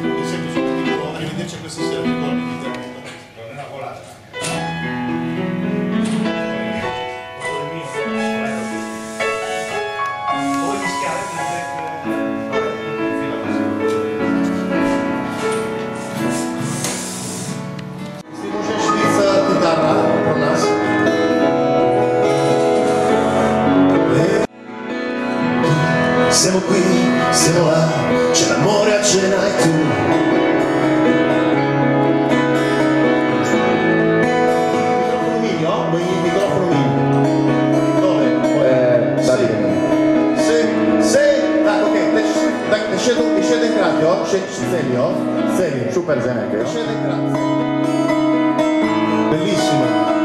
vi sento subito, arrivederci a questa sera, ricordi. Siamo qui, siamo là, c'è l'amore a cena e tu. Eh, ah, Scende in grazia, serio, serio, super zenecchio. Scende in grazia. Bellissimo.